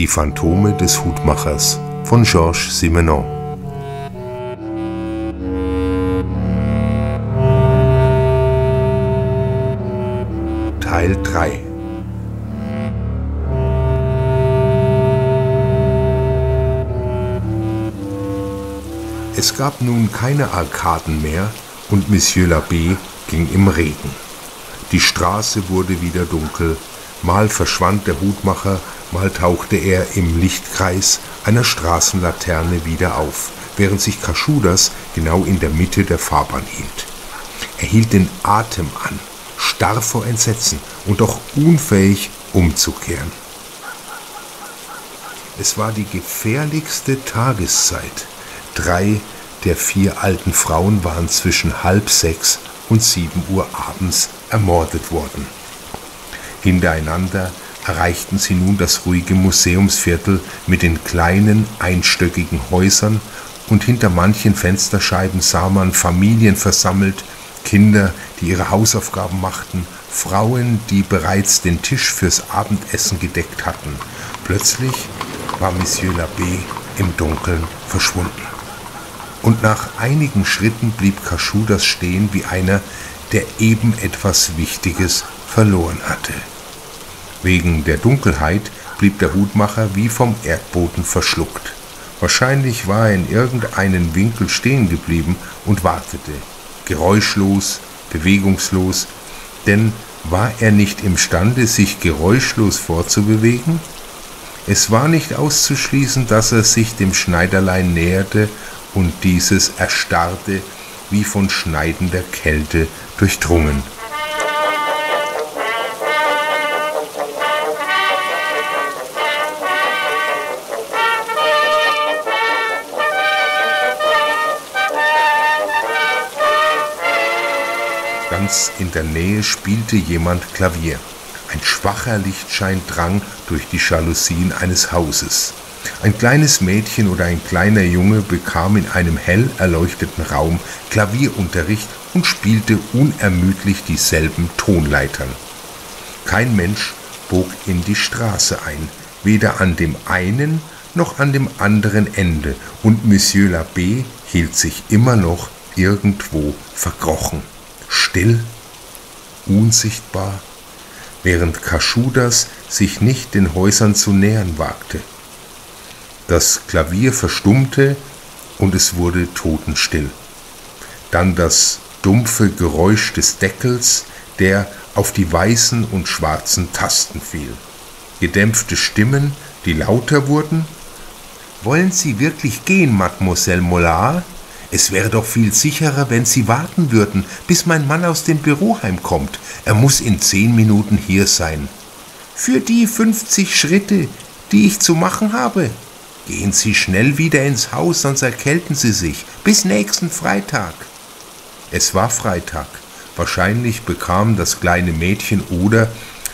Die Phantome des Hutmachers von Georges Simenon. Teil 3 Es gab nun keine Arkaden mehr und Monsieur l'Abbé ging im Regen. Die Straße wurde wieder dunkel, mal verschwand der Hutmacher, mal tauchte er im Lichtkreis einer Straßenlaterne wieder auf, während sich Kaschudas genau in der Mitte der Fahrbahn hielt. Er hielt den Atem an, starr vor Entsetzen und doch unfähig umzukehren. Es war die gefährlichste Tageszeit. Drei der vier alten Frauen waren zwischen halb sechs und sieben Uhr abends ermordet worden. Hintereinander erreichten sie nun das ruhige Museumsviertel mit den kleinen einstöckigen Häusern und hinter manchen Fensterscheiben sah man Familien versammelt, Kinder, die ihre Hausaufgaben machten, Frauen, die bereits den Tisch fürs Abendessen gedeckt hatten. Plötzlich war Monsieur l'Abbé im Dunkeln verschwunden. Und nach einigen Schritten blieb Kaschudas stehen wie einer, der eben etwas Wichtiges verloren hatte. Wegen der Dunkelheit blieb der Hutmacher wie vom Erdboden verschluckt. Wahrscheinlich war er in irgendeinem Winkel stehen geblieben und wartete, geräuschlos, bewegungslos, denn war er nicht imstande, sich geräuschlos fortzubewegen? Es war nicht auszuschließen, dass er sich dem Schneiderlein näherte und dieses erstarrte, wie von schneidender Kälte durchdrungen. Ganz in der Nähe spielte jemand Klavier. Ein schwacher Lichtschein drang durch die Jalousien eines Hauses. Ein kleines Mädchen oder ein kleiner Junge bekam in einem hell erleuchteten Raum Klavierunterricht und spielte unermüdlich dieselben Tonleitern. Kein Mensch bog in die Straße ein, weder an dem einen noch an dem anderen Ende, und Monsieur l'Abbé hielt sich immer noch irgendwo verkrochen still, unsichtbar, während Kaschudas sich nicht den Häusern zu nähern wagte. Das Klavier verstummte und es wurde totenstill. Dann das dumpfe Geräusch des Deckels, der auf die weißen und schwarzen Tasten fiel. Gedämpfte Stimmen, die lauter wurden. Wollen Sie wirklich gehen, Mademoiselle Mollard? Es wäre doch viel sicherer, wenn Sie warten würden, bis mein Mann aus dem Büro heimkommt. Er muss in zehn Minuten hier sein. Für die 50 Schritte, die ich zu machen habe. Gehen Sie schnell wieder ins Haus, sonst erkälten Sie sich. Bis nächsten Freitag. Es war Freitag. Wahrscheinlich bekam das kleine Mädchen oder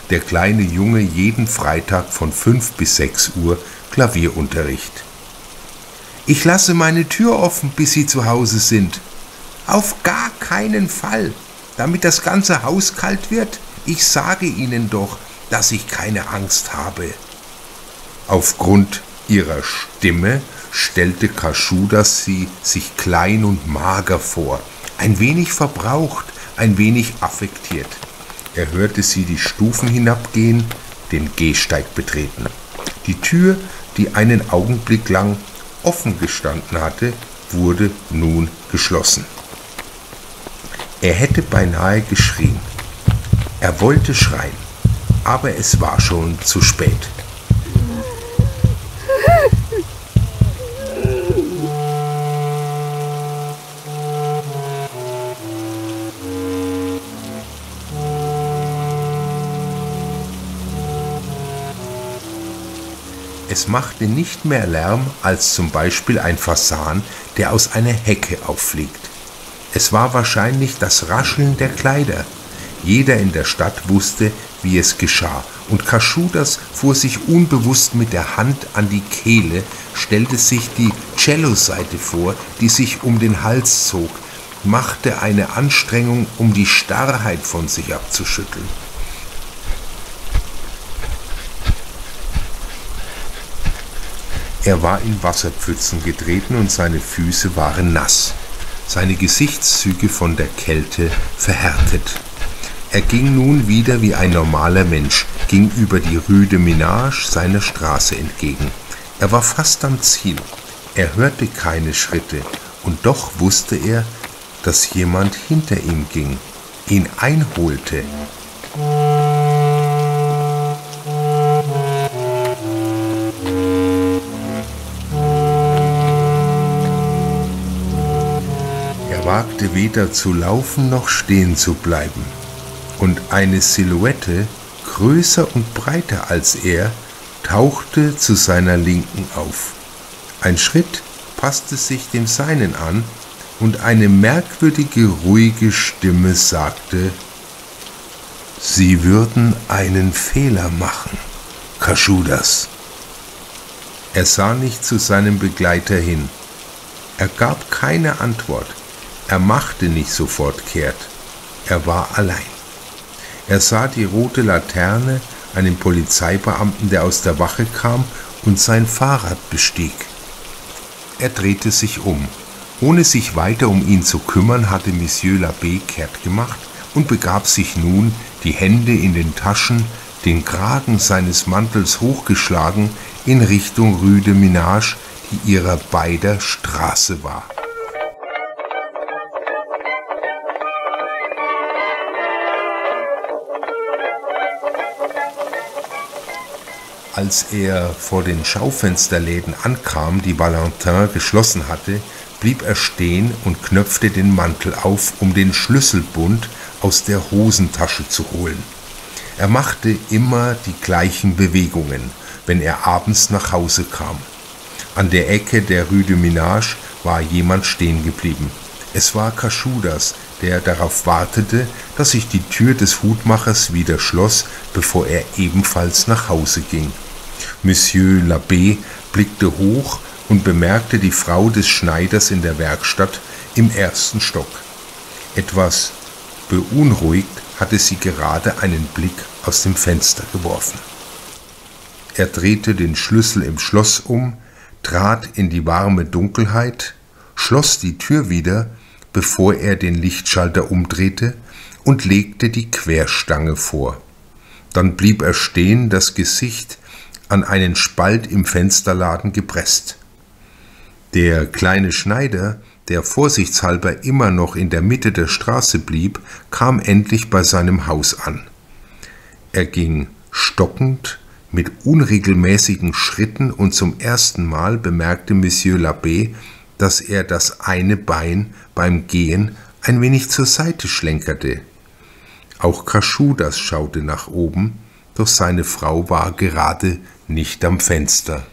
der kleine Junge jeden Freitag von fünf bis sechs Uhr Klavierunterricht. Ich lasse meine Tür offen, bis Sie zu Hause sind. Auf gar keinen Fall, damit das ganze Haus kalt wird. Ich sage Ihnen doch, dass ich keine Angst habe. Aufgrund ihrer Stimme stellte Kaschudas sie sich klein und mager vor, ein wenig verbraucht, ein wenig affektiert. Er hörte sie die Stufen hinabgehen, den Gehsteig betreten. Die Tür, die einen Augenblick lang offen gestanden hatte, wurde nun geschlossen. Er hätte beinahe geschrien. Er wollte schreien, aber es war schon zu spät. Es machte nicht mehr Lärm als zum Beispiel ein Fasan, der aus einer Hecke auffliegt. Es war wahrscheinlich das Rascheln der Kleider. Jeder in der Stadt wusste, wie es geschah, und Kaschudas fuhr sich unbewusst mit der Hand an die Kehle, stellte sich die Cello-Seite vor, die sich um den Hals zog, machte eine Anstrengung, um die Starrheit von sich abzuschütteln. Er war in Wasserpfützen getreten und seine Füße waren nass, seine Gesichtszüge von der Kälte verhärtet. Er ging nun wieder wie ein normaler Mensch, ging über die Rue Minage seiner Straße entgegen. Er war fast am Ziel. Er hörte keine Schritte, und doch wusste er, dass jemand hinter ihm ging, ihn einholte. Wagte weder zu laufen noch stehen zu bleiben, und eine Silhouette, größer und breiter als er, tauchte zu seiner Linken auf. Ein Schritt passte sich dem seinen an, und eine merkwürdige, ruhige Stimme sagte, Sie würden einen Fehler machen, Kaschudas. Er sah nicht zu seinem Begleiter hin. Er gab keine Antwort. Er machte nicht sofort kehrt. Er war allein. Er sah die rote Laterne, einen Polizeibeamten, der aus der Wache kam und sein Fahrrad bestieg. Er drehte sich um. Ohne sich weiter um ihn zu kümmern, hatte Monsieur Labbé kehrt gemacht und begab sich nun, die Hände in den Taschen, den Kragen seines Mantels hochgeschlagen, in Richtung Rue de Minage, die ihrer beider Straße war. Als er vor den Schaufensterläden ankam, die Valentin geschlossen hatte, blieb er stehen und knöpfte den Mantel auf, um den Schlüsselbund aus der Hosentasche zu holen. Er machte immer die gleichen Bewegungen, wenn er abends nach Hause kam. An der Ecke der Rue de Minage war jemand stehen geblieben. Es war Kaschudas, der darauf wartete, dass sich die Tür des Hutmachers wieder schloss, bevor er ebenfalls nach Hause ging. Monsieur Labbé blickte hoch und bemerkte die Frau des Schneiders in der Werkstatt im ersten Stock. Etwas beunruhigt hatte sie gerade einen Blick aus dem Fenster geworfen. Er drehte den Schlüssel im Schloss um, trat in die warme Dunkelheit, schloss die Tür wieder, bevor er den Lichtschalter umdrehte und legte die Querstange vor. Dann blieb er stehen, das Gesicht an einen Spalt im Fensterladen gepresst. Der kleine Schneider, der vorsichtshalber immer noch in der Mitte der Straße blieb, kam endlich bei seinem Haus an. Er ging stockend, mit unregelmäßigen Schritten und zum ersten Mal bemerkte Monsieur Labbé, dass er das eine Bein beim Gehen ein wenig zur Seite schlenkerte. Auch Kaschudas schaute nach oben, doch seine Frau war gerade nicht am Fenster.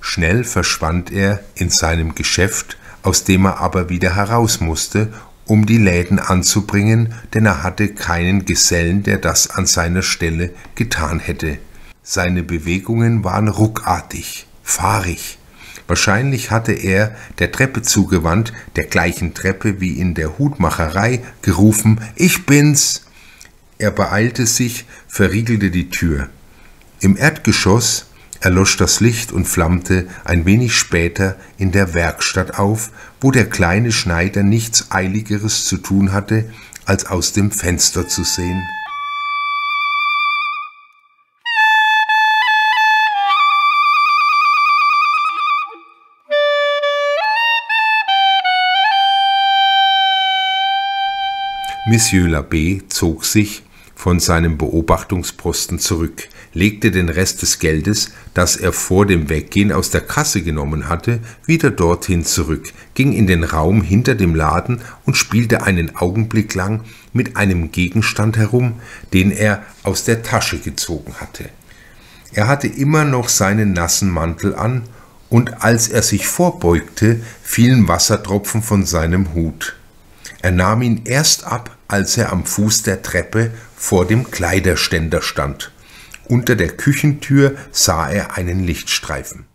Schnell verschwand er in seinem Geschäft, aus dem er aber wieder heraus musste, um die Läden anzubringen, denn er hatte keinen Gesellen, der das an seiner Stelle getan hätte. Seine Bewegungen waren ruckartig, fahrig. Wahrscheinlich hatte er der Treppe zugewandt, der gleichen Treppe wie in der Hutmacherei, gerufen Ich bin's. Er beeilte sich, verriegelte die Tür. Im Erdgeschoss erlosch das Licht und flammte ein wenig später in der Werkstatt auf, wo der kleine Schneider nichts Eiligeres zu tun hatte, als aus dem Fenster zu sehen. Monsieur Labbé zog sich von seinem Beobachtungsposten zurück, legte den Rest des Geldes, das er vor dem Weggehen aus der Kasse genommen hatte, wieder dorthin zurück, ging in den Raum hinter dem Laden und spielte einen Augenblick lang mit einem Gegenstand herum, den er aus der Tasche gezogen hatte. Er hatte immer noch seinen nassen Mantel an, und als er sich vorbeugte, fielen Wassertropfen von seinem Hut. Er nahm ihn erst ab, als er am Fuß der Treppe vor dem Kleiderständer stand. Unter der Küchentür sah er einen Lichtstreifen.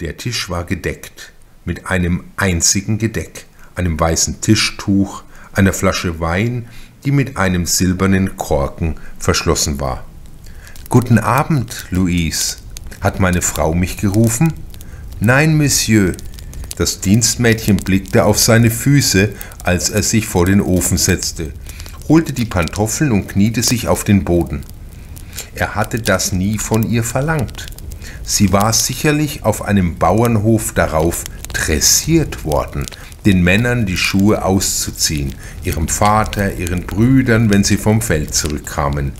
Der Tisch war gedeckt, mit einem einzigen Gedeck, einem weißen Tischtuch, einer Flasche Wein, die mit einem silbernen Korken verschlossen war. Guten Abend, Louise. Hat meine Frau mich gerufen? Nein, Monsieur. Das Dienstmädchen blickte auf seine Füße, als er sich vor den Ofen setzte, holte die Pantoffeln und kniete sich auf den Boden. Er hatte das nie von ihr verlangt. Sie war sicherlich auf einem Bauernhof darauf dressiert worden, den Männern die Schuhe auszuziehen, ihrem Vater, ihren Brüdern, wenn sie vom Feld zurückkamen.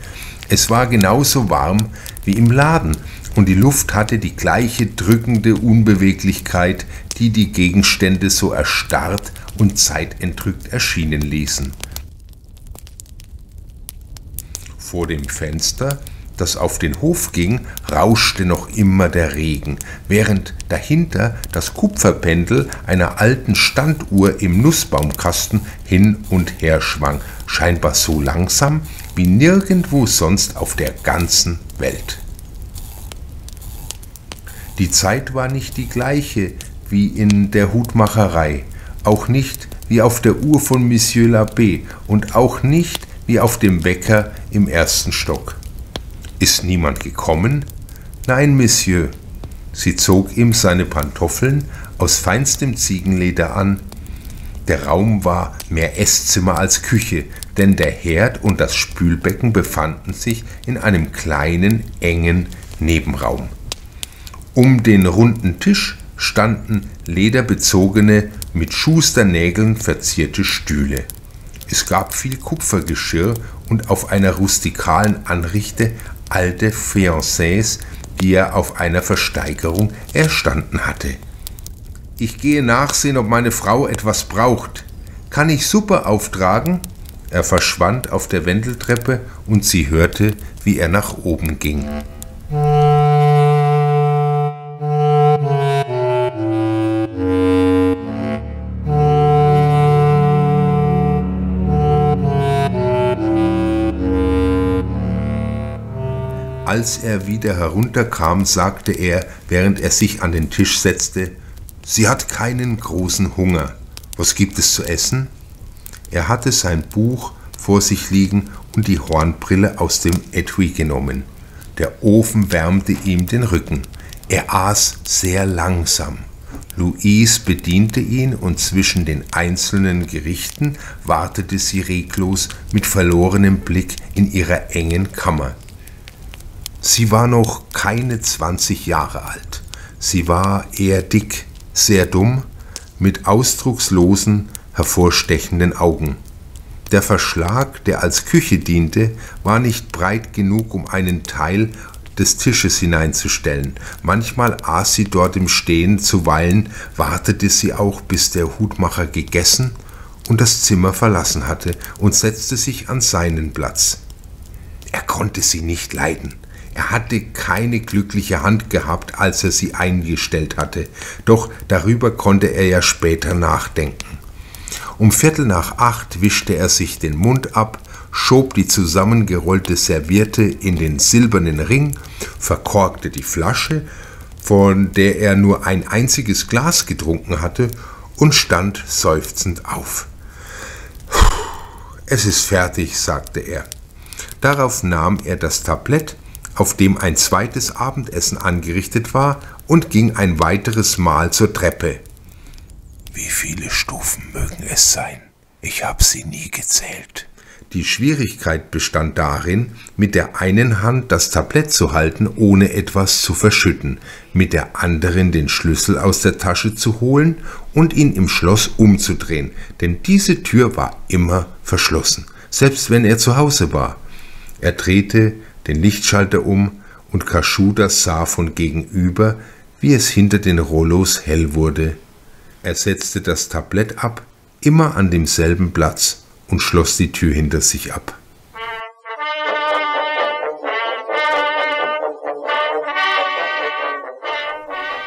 Es war genauso warm wie im Laden, und die Luft hatte die gleiche drückende Unbeweglichkeit, die die Gegenstände so erstarrt und zeitentrückt erschienen ließen. Vor dem Fenster das auf den Hof ging, rauschte noch immer der Regen, während dahinter das Kupferpendel einer alten Standuhr im Nussbaumkasten hin und her schwang, scheinbar so langsam wie nirgendwo sonst auf der ganzen Welt. Die Zeit war nicht die gleiche wie in der Hutmacherei, auch nicht wie auf der Uhr von Monsieur Labbé und auch nicht wie auf dem Wecker im ersten Stock. Ist niemand gekommen? Nein, Monsieur. Sie zog ihm seine Pantoffeln aus feinstem Ziegenleder an. Der Raum war mehr Esszimmer als Küche, denn der Herd und das Spülbecken befanden sich in einem kleinen, engen Nebenraum. Um den runden Tisch standen lederbezogene, mit Schusternägeln verzierte Stühle. Es gab viel Kupfergeschirr und auf einer rustikalen Anrichte alte Fiancés, die er auf einer Versteigerung erstanden hatte. Ich gehe nachsehen, ob meine Frau etwas braucht. Kann ich Suppe auftragen? Er verschwand auf der Wendeltreppe und sie hörte, wie er nach oben ging. Als er wieder herunterkam, sagte er, während er sich an den Tisch setzte, Sie hat keinen großen Hunger. Was gibt es zu essen? Er hatte sein Buch vor sich liegen und die Hornbrille aus dem Etui genommen. Der Ofen wärmte ihm den Rücken. Er aß sehr langsam. Louise bediente ihn und zwischen den einzelnen Gerichten wartete sie reglos mit verlorenem Blick in ihrer engen Kammer. Sie war noch keine 20 Jahre alt. Sie war eher dick, sehr dumm, mit ausdruckslosen, hervorstechenden Augen. Der Verschlag, der als Küche diente, war nicht breit genug, um einen Teil des Tisches hineinzustellen. Manchmal aß sie dort im Stehen, zuweilen wartete sie auch, bis der Hutmacher gegessen und das Zimmer verlassen hatte und setzte sich an seinen Platz. Er konnte sie nicht leiden. Er hatte keine glückliche Hand gehabt, als er sie eingestellt hatte, doch darüber konnte er ja später nachdenken. Um Viertel nach acht wischte er sich den Mund ab, schob die zusammengerollte Serviette in den silbernen Ring, verkorkte die Flasche, von der er nur ein einziges Glas getrunken hatte, und stand seufzend auf. Es ist fertig, sagte er. Darauf nahm er das Tablett, auf dem ein zweites Abendessen angerichtet war, und ging ein weiteres Mal zur Treppe. Wie viele Stufen mögen es sein? Ich habe sie nie gezählt. Die Schwierigkeit bestand darin, mit der einen Hand das Tablett zu halten, ohne etwas zu verschütten, mit der anderen den Schlüssel aus der Tasche zu holen und ihn im Schloss umzudrehen, denn diese Tür war immer verschlossen, selbst wenn er zu Hause war. Er drehte den Lichtschalter um und Kaschuda sah von gegenüber, wie es hinter den Rollos hell wurde. Er setzte das Tablett ab, immer an demselben Platz, und schloss die Tür hinter sich ab.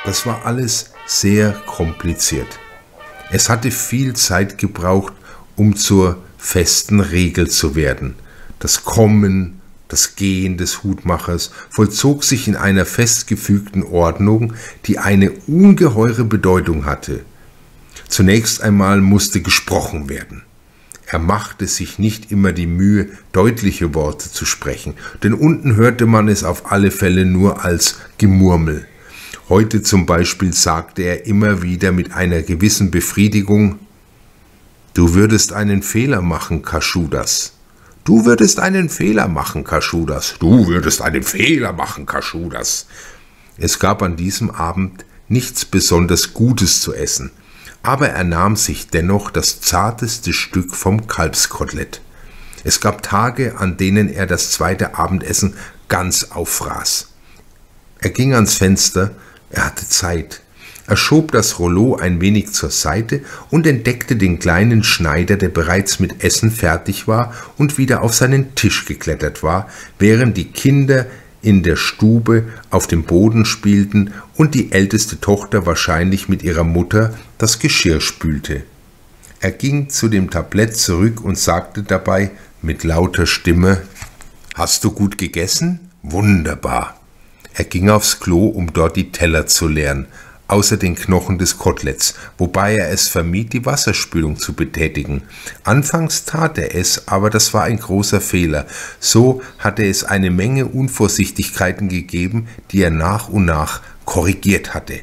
Das war alles sehr kompliziert. Es hatte viel Zeit gebraucht, um zur festen Regel zu werden. Das Kommen, das Gehen des Hutmachers vollzog sich in einer festgefügten Ordnung, die eine ungeheure Bedeutung hatte. Zunächst einmal musste gesprochen werden. Er machte sich nicht immer die Mühe, deutliche Worte zu sprechen, denn unten hörte man es auf alle Fälle nur als Gemurmel. Heute zum Beispiel sagte er immer wieder mit einer gewissen Befriedigung, Du würdest einen Fehler machen, Kaschudas. Du würdest einen Fehler machen, Kaschudas. Du würdest einen Fehler machen, Kaschudas. Es gab an diesem Abend nichts besonders Gutes zu essen, aber er nahm sich dennoch das zarteste Stück vom Kalbskotelett. Es gab Tage, an denen er das zweite Abendessen ganz auffraß. Er ging ans Fenster, er hatte Zeit, er schob das Rollo ein wenig zur Seite und entdeckte den kleinen Schneider, der bereits mit Essen fertig war und wieder auf seinen Tisch geklettert war, während die Kinder in der Stube auf dem Boden spielten und die älteste Tochter wahrscheinlich mit ihrer Mutter das Geschirr spülte. Er ging zu dem Tablett zurück und sagte dabei mit lauter Stimme Hast du gut gegessen? Wunderbar. Er ging aufs Klo, um dort die Teller zu leeren, außer den Knochen des Koteletts, wobei er es vermied, die Wasserspülung zu betätigen. Anfangs tat er es, aber das war ein großer Fehler. So hatte es eine Menge Unvorsichtigkeiten gegeben, die er nach und nach korrigiert hatte.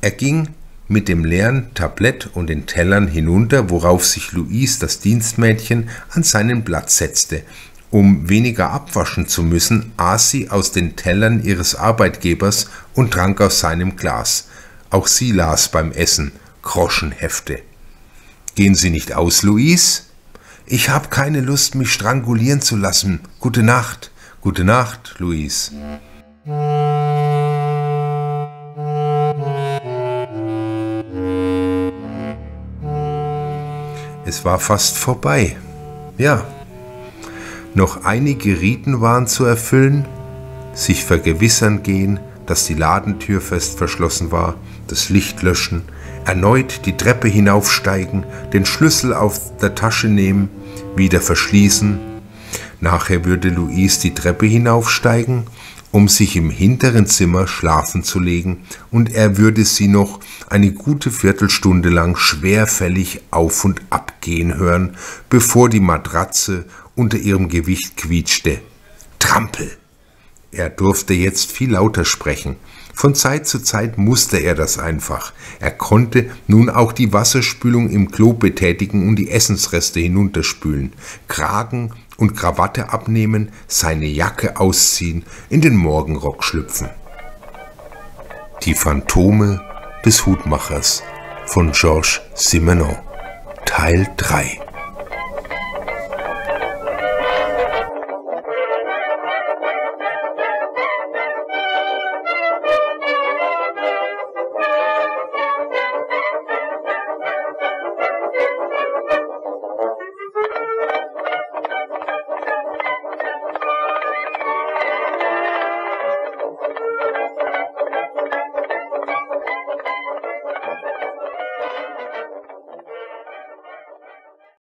Er ging mit dem leeren Tablett und den Tellern hinunter, worauf sich Louise, das Dienstmädchen, an seinen Platz setzte. Um weniger abwaschen zu müssen, aß sie aus den Tellern ihres Arbeitgebers und trank aus seinem Glas. Auch sie las beim Essen Groschenhefte. Gehen Sie nicht aus, Louise? Ich hab keine Lust, mich strangulieren zu lassen. Gute Nacht. Gute Nacht, Louise. Es war fast vorbei. Ja, noch einige Riten waren zu erfüllen, sich vergewissern gehen, dass die Ladentür fest verschlossen war, das Licht löschen, erneut die Treppe hinaufsteigen, den Schlüssel auf der Tasche nehmen, wieder verschließen. Nachher würde Louise die Treppe hinaufsteigen, um sich im hinteren Zimmer schlafen zu legen, und er würde sie noch eine gute Viertelstunde lang schwerfällig auf und ab gehen hören, bevor die Matratze unter ihrem Gewicht quietschte. Trampel! Er durfte jetzt viel lauter sprechen. Von Zeit zu Zeit musste er das einfach. Er konnte nun auch die Wasserspülung im Klo betätigen und die Essensreste hinunterspülen, Kragen und Krawatte abnehmen, seine Jacke ausziehen, in den Morgenrock schlüpfen. Die Phantome des Hutmachers von Georges Simenon Teil 3